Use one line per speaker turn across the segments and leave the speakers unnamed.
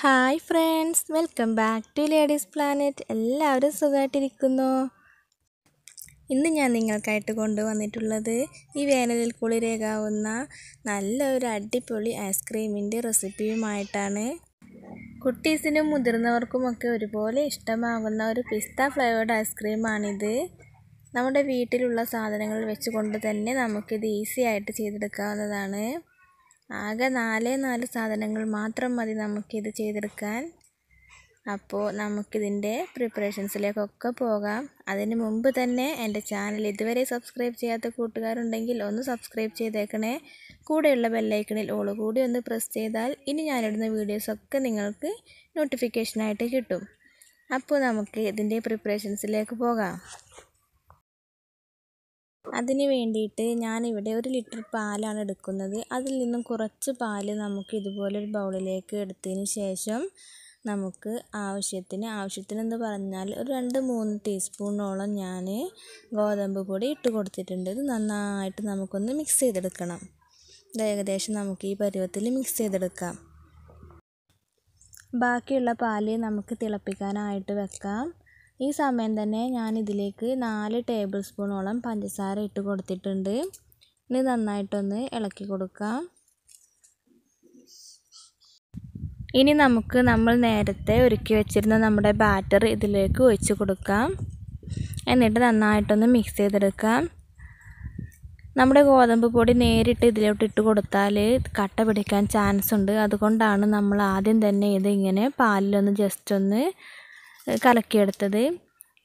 Hi friends welcome back to Ladies Planet. എല്ലാവരും സുഖമായിട്ടിരിക്കുന്നു ഇന്ന് ഞാൻ നിങ്ങൾക്കായിട്ട് കൊണ്ടുവന്നിട്ടുള്ളത് ഈ വേനലിൽ കുളിരേകാവുന്ന നല്ലൊരു അടിപൊളി ഐസ്ക്രീമിന്റെ റെസിപ്പിയുമായിട്ടാണ് കുട്ടീസിനും മുതിർന്നവർക്കുമൊക്കെ ഒരുപോലെ ഇഷ്ടമാകുന്ന ഒരു പിസ്ത ഫ്ലേവേർഡ് ഐസ്ക്രീമാണിത് നമ്മുടെ വീട്ടിലുള്ള സാധനങ്ങൾ വെച്ചുകൊണ്ട് തന്നെ നമുക്കിത് ഈസി ആയിട്ട് ചെയ്തെടുക്കാവുന്നതാണ്. ആകെ നാല് നാല് സാധനങ്ങൾ മാത്രം മതി നമുക്കിത് ചെയ്തെടുക്കാൻ. അപ്പോൾ നമുക്കിതിന്റെ പ്രിപ്പറേഷൻസിലേക്കൊക്കെ പോകാം. അതിന് മുമ്പ് തന്നെ എന്റെ ചാനൽ ഇതുവരെ സബ്സ്ക്രൈബ് ചെയ്യാത്ത കൂട്ടുകാരുണ്ടെങ്കിൽ ഒന്ന് സബ്സ്ക്രൈബ് ചെയ്തേക്കണേ. കൂടെയുള്ള ബെല്ലൈക്കണിൽ ഓൾ കൂടി ഒന്ന് പ്രസ് ചെയ്താൽ ഇനി ഞാനിടുന്ന വീഡിയോസൊക്കെ നിങ്ങൾക്ക് നോട്ടിഫിക്കേഷനായിട്ട് കിട്ടും. അപ്പോൾ നമുക്ക് ഇതിന്റെ പ്രിപ്പറേഷൻസിലേക്ക് പോകാം. അതിന് വേണ്ടിയിട്ട് ഞാനിവിടെ ഒരു ലിറ്റർ പാലാണ് എടുക്കുന്നത്. അതിൽ നിന്നും കുറച്ച് പാൽ നമുക്ക് ഇതുപോലെ ഒരു ബൗളിലേക്ക് എടുത്തതിന് ശേഷം നമുക്ക് ആവശ്യത്തിന് ആവശ്യത്തിനെന്ന് പറഞ്ഞാൽ ഒരു രണ്ട് മൂന്ന് ടീസ്പൂണോളം ഞാൻ ഗോതമ്പ് പൊടി ഇട്ട് കൊടുത്തിട്ടുണ്ട്. ഇത് നന്നായിട്ട് നമുക്കൊന്ന് മിക്സ് ചെയ്തെടുക്കണം. ഇത് ഏകദേശം നമുക്ക് ഈ പരുവത്തിൽ മിക്സ് ചെയ്തെടുക്കാം. ബാക്കിയുള്ള പാൽ നമുക്ക് തിളപ്പിക്കാനായിട്ട് വെക്കാം. ഈ സമയം തന്നെ ഞാൻ ഇതിലേക്ക് നാല് ടേബിൾ സ്പൂണോളം പഞ്ചസാര ഇട്ട് കൊടുത്തിട്ടുണ്ട്. ഇനി നന്നായിട്ടൊന്ന് ഇളക്കി കൊടുക്കാം. ഇനി നമുക്ക് നമ്മൾ നേരത്തെ ഒരുക്കി വെച്ചിരുന്ന നമ്മുടെ ബാറ്റർ ഇതിലേക്ക് ഒഴിച്ച് കൊടുക്കാം. എന്നിട്ട് നന്നായിട്ടൊന്ന് മിക്സ് ചെയ്തെടുക്കാം. നമ്മുടെ ഗോതമ്പ് പൊടി നേരിട്ട് ഇതിലോട്ട് ഇട്ട് കൊടുത്താൽ കട്ട പിടിക്കാൻ ചാൻസ് ഉണ്ട് അതുകൊണ്ടാണ് നമ്മൾ ആദ്യം തന്നെ ഇത് ഇങ്ങനെ പാലിലൊന്ന് ജസ്റ്റ് ഒന്ന് കലക്കിയെടുത്തത്.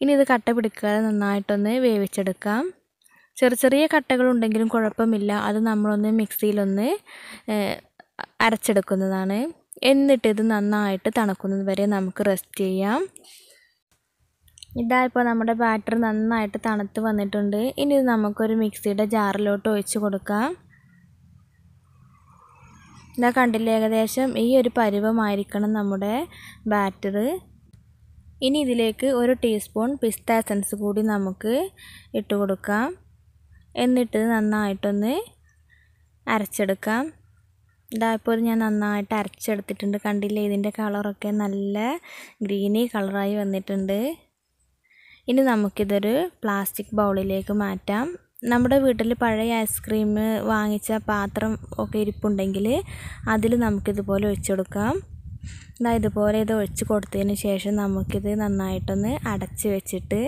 ഇനി ഇത് കട്ട പിടിക്കാതെ നന്നായിട്ടൊന്ന് വേവിച്ചെടുക്കാം. ചെറിയ ചെറിയ കട്ടകളുണ്ടെങ്കിലും കുഴപ്പമില്ല. അത് നമ്മളൊന്ന് മിക്സിയിലൊന്ന് അരച്ചെടുക്കുന്നതാണ്. എന്നിട്ട് ഇത് നന്നായിട്ട് തണുക്കുന്നത് വരെ നമുക്ക് റെസ്റ്റ് ചെയ്യാം. ഇതാ ഇപ്പോൾ നമ്മുടെ ബാറ്റർ നന്നായിട്ട് തണുത്ത് വന്നിട്ടുണ്ട്. ഇനി ഇത് നമുക്കൊരു മിക്സിയുടെ ജാറിലോട്ട് ഒഴിച്ച് കൊടുക്കാം. ഇതാ കണ്ടില്ല? ഏകദേശം ഈ ഒരു പരുവമായിരിക്കണം നമ്മുടെ ബാറ്റർ ഇനി ഇതിലേക്ക് ഒരു ടീസ്പൂൺ പിസ്ത എസൻസ് കൂടി നമുക്ക് ഇട്ട് കൊടുക്കാം. എന്നിട്ട് നന്നായിട്ടൊന്ന് അരച്ചെടുക്കാം. ഇതാ ഇപ്പോൾ ഞാൻ നന്നായിട്ട് അരച്ചെടുത്തിട്ടുണ്ട്. കണ്ടില്ലേ ഇതിന്റെ കളറൊക്കെ നല്ല ഗ്രീനി കളറായി വന്നിട്ടുണ്ട്. ഇനി നമുക്കിതൊരു പ്ലാസ്റ്റിക് ബൗളിലേക്ക് മാറ്റാം. നമ്മുടെ വീട്ടിൽ പഴയ ഐസ്ക്രീം വാങ്ങിച്ച പാത്രം ഒക്കെ ഇരിപ്പുണ്ടെങ്കിൽ അതിൽ നമുക്കിതുപോലെ ഒഴിച്ചെടുക്കാം ഇതാ ഇതുപോലെ ഇത് ഒഴിച്ച് കൊടുത്തതിന് ശേഷം നമുക്കിത് നന്നായിട്ടൊന്ന് അടച്ച് വെച്ചിട്ട്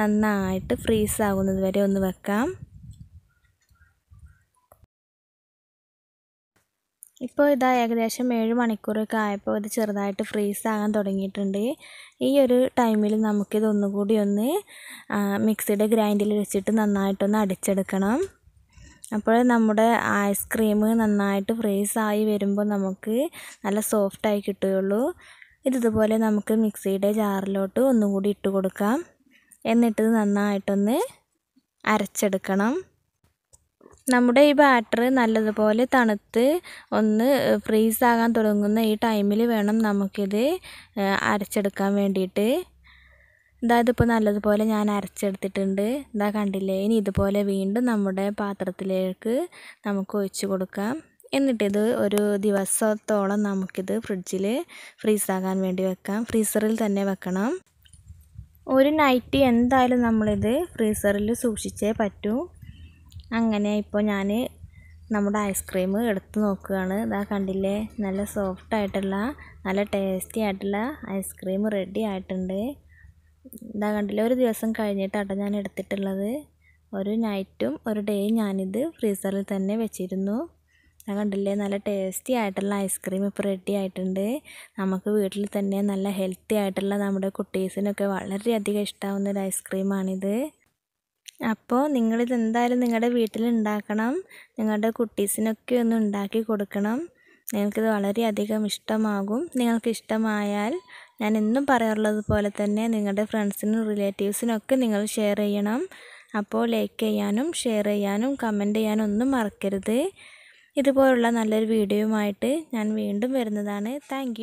നന്നായിട്ട് ഫ്രീസ് ആകുന്നത് വരെ ഒന്ന് വെക്കാം. ഇപ്പോൾ ഇതാ ഏകദേശം ഏഴ് മണിക്കൂറൊക്കെ ആയപ്പോൾ ഇത് ചെറുതായിട്ട് ഫ്രീസ് ആകാൻ തുടങ്ങിയിട്ടുണ്ട്. ഈ ഒരു ടൈമിൽ നമുക്കിത് ഒന്നുകൂടി ഒന്ന് മിക്സിയുടെ ഗ്രൈൻഡിൽ വെച്ചിട്ട് നന്നായിട്ടൊന്ന് അടിച്ചെടുക്കണം. അപ്പോൾ നമ്മുടെ ഐസ്ക്രീം നന്നായിട്ട് ഫ്രീസ് ആയി വരുമ്പോൾ നമുക്ക് നല്ല സോഫ്റ്റായി കിട്ടുകയുള്ളൂ. ഇതുപോലെ നമുക്ക് മിക്സിയുടെ ജാറിലോട്ട് ഒന്നുകൂടി ഇട്ട് കൊടുക്കാം. എന്നിട്ട് നന്നായിട്ടൊന്ന് അരച്ചെടുക്കണം. നമ്മുടെ ഈ ബാറ്റർ നല്ലതുപോലെ തണുത്ത് ഒന്ന് ഫ്രീസാകാൻ തുടങ്ങുന്ന ഈ ടൈമിൽ വേണം നമുക്കിത് അരച്ചെടുക്കാൻ വേണ്ടിയിട്ട്. ഇതാ ഇതിപ്പോൾ നല്ലതുപോലെ ഞാൻ അരച്ചെടുത്തിട്ടുണ്ട്. ഇതാ കണ്ടില്ലേ? ഇനി ഇതുപോലെ വീണ്ടും നമ്മുടെ പാത്രത്തിലേക്ക് നമുക്ക് ഒഴിച്ച് കൊടുക്കാം. എന്നിട്ടിത് ഒരു ദിവസത്തോളം നമുക്കിത് ഫ്രിഡ്ജിൽ ഫ്രീസാകാൻ വേണ്ടി വെക്കാം. ഫ്രീസറിൽ തന്നെ വെക്കണം. ഒരു നൈറ്റ് എന്തായാലും നമ്മളിത് ഫ്രീസറിൽ സൂക്ഷിച്ചേ പറ്റൂ. അങ്ങനെ ഇപ്പോൾ ഞാൻ നമ്മുടെ ഐസ്ക്രീം എടുത്തു നോക്കുകയാണ്. ഇതാ കണ്ടില്ലേ? നല്ല സോഫ്റ്റ് ആയിട്ടുള്ള നല്ല ടേസ്റ്റി ആയിട്ടുള്ള ഐസ്ക്രീം റെഡി ആയിട്ടുണ്ട്. ഇതാ കണ്ടില്ല ഒരു ദിവസം കഴിഞ്ഞിട്ടാട്ടോ ഞാൻ എടുത്തിട്ടുള്ളത്. ഒരു നൈറ്റും ഒരു ഡേയും ഞാനിത് ഫ്രീസറിൽ തന്നെ വെച്ചിരുന്നു. ഞാൻ കണ്ടില്ലേ നല്ല ടേസ്റ്റി ആയിട്ടുള്ള ഐസ്ക്രീം ഇപ്പോൾ റെഡി ആയിട്ടുണ്ട്. നമുക്ക് വീട്ടിൽ തന്നെ നല്ല ഹെൽത്തി ആയിട്ടുള്ള നമ്മുടെ കുട്ടീസിനൊക്കെ വളരെയധികം ഇഷ്ടമാവുന്ന ഒരു ഐസ്ക്രീമാണിത്. അപ്പോൾ നിങ്ങളിത് എന്തായാലും നിങ്ങളുടെ വീട്ടിൽ ഉണ്ടാക്കണം. നിങ്ങളുടെ കുട്ടീസിനൊക്കെ ഒന്ന് ഉണ്ടാക്കി കൊടുക്കണം. നിങ്ങൾക്കിത് വളരെയധികം ഇഷ്ടമാകും. നിങ്ങൾക്ക് ഇഷ്ടമായാൽ ഞാൻ എന്നും പറയാറുള്ളത് പോലെ തന്നെ നിങ്ങളുടെ ഫ്രണ്ട്സിനും റിലേറ്റീവ്സിനൊക്കെ നിങ്ങൾ ഷെയർ ചെയ്യണം. അപ്പോൾ ലൈക്ക് ചെയ്യാനും ഷെയർ ചെയ്യാനും കമന്റ് ചെയ്യാനും ഒന്നും മറക്കരുത്. ഇതുപോലുള്ള നല്ലൊരു വീഡിയോയുമായിട്ട് ഞാൻ വീണ്ടും വരുന്നതാണ്. താങ്ക്